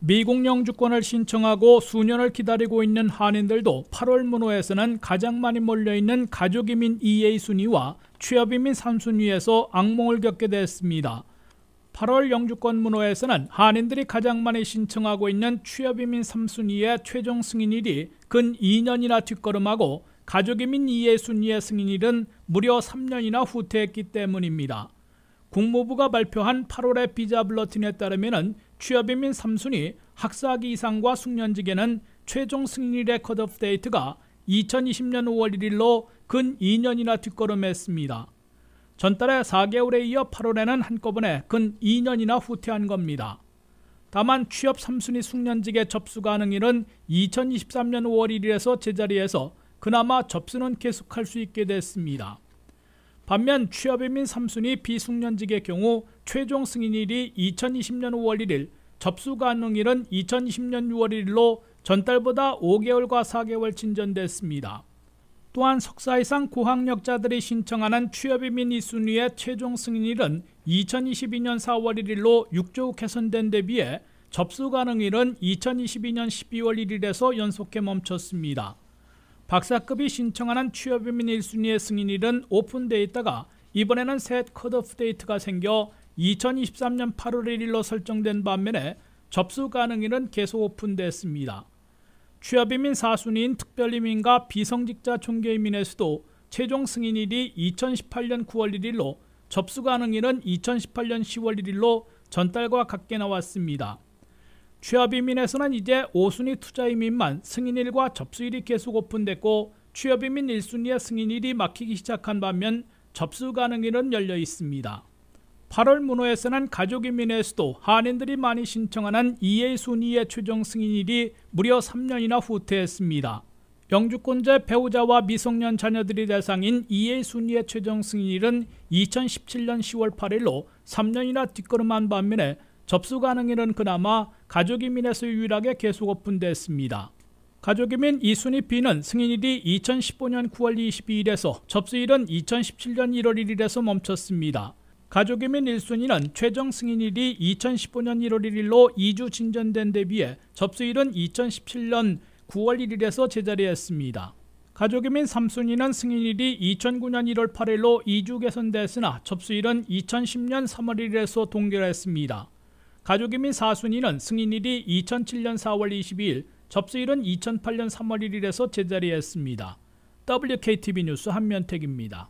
미국 영주권을 신청하고 수년을 기다리고 있는 한인들도 8월 문호에서는 가장 많이 몰려있는 가족이민 2A 순위와 취업이민 3순위에서 악몽을 겪게 됐습니다. 8월 영주권 문호에서는 한인들이 가장 많이 신청하고 있는 취업이민 3순위의 최종 승인일이 근 2년이나 뒷걸음하고 가족이민 2A 순위의 승인일은 무려 3년이나 후퇴했기 때문입니다. 국무부가 발표한 8월의 비자 블러틴에 따르면 취업이민 3순위 학사기 이상과 숙련직에는 최종 승인일의 컷오프 데이트가 2020년 5월 1일로 근 2년이나 뒷걸음했습니다. 전달에 4개월에 이어 8월에는 한꺼번에 근 2년이나 후퇴한 겁니다. 다만 취업 3순위 숙련직의 접수 가능일은 2023년 5월 1일에서 제자리에서 그나마 접수는 계속할 수 있게 됐습니다. 반면 취업이민 3순위 비숙련직의 경우 최종 승인일이 2020년 5월 1일, 접수 가능일은 2020년 6월 1일로 전달보다 5개월과 4개월 진전됐습니다. 또한 석사 이상 고학력자들이 신청하는 취업이민 2순위의 최종 승인일은 2022년 4월 1일로 6조 개선된 데 비해 접수 가능일은 2022년 12월 1일에서 연속해 멈췄습니다. 박사급이 신청하는 취업이민 1순위의 승인일은 오픈되어 있다가 이번에는 새 컷오프 데이트가 생겨 2023년 8월 1일로 설정된 반면에 접수 가능일은 계속 오픈됐습니다. 취업이민 4순위인 특별이민과 비성직자 종교이민에서도 최종 승인일이 2018년 9월 1일로 접수 가능일은 2018년 10월 1일로 전달과 같게 나왔습니다. 취업이민에서는 이제 5순위 투자이민만 승인일과 접수일이 계속 오픈됐고 취업이민 1순위의 승인일이 막히기 시작한 반면 접수 가능일은 열려 있습니다. 8월 문호에서는 가족이민에서도 한인들이 많이 신청하는 2A 순위의 최종 승인일이 무려 3년이나 후퇴했습니다. 영주권자 배우자와 미성년 자녀들이 대상인 2A 순위의 최종 승인일은 2017년 10월 8일로 3년이나 뒷걸음한 반면에 접수 가능일은 그나마 가족이민에서 유일하게 계속 오픈됐습니다. 가족이민 2순위 B는 승인일이 2015년 9월 22일에서 접수일은 2017년 1월 1일에서 멈췄습니다. 가족이민 1순위는 최종 승인일이 2015년 1월 1일로 2주 진전된 데 비해 접수일은 2017년 9월 1일에서 제자리했습니다. 가족이민 3순위는 승인일이 2009년 1월 8일로 2주 개선됐으나 접수일은 2010년 3월 1일에서 동결했습니다. 가족이민 4순위는 승인일이 2007년 4월 22일, 접수일은 2008년 3월 1일에서 제자리했습니다. WKTV 뉴스 한면택입니다.